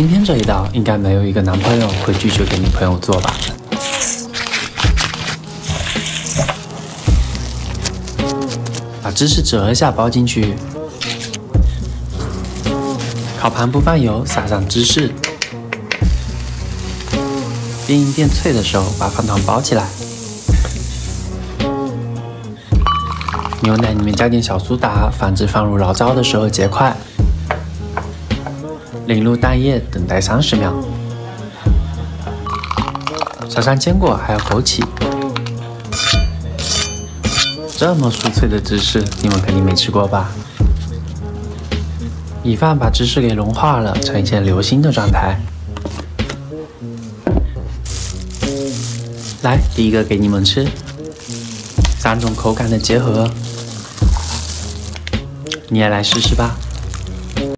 今天这一道应该没有一个男朋友会拒绝给女朋友做吧？把芝士折一下包进去，烤盘不放油，撒上芝士，边硬变脆的时候把饭团包起来，牛奶里面加点小苏打，防止放入醪糟的时候结块。淋入蛋液，等待三十秒。撒上坚果，还有枸杞。这么酥脆的芝士，你们肯定没吃过吧？米饭把芝士给融化了，呈现流心的状态。来，第一个给你们吃，三种口感的结合，你也来试试吧。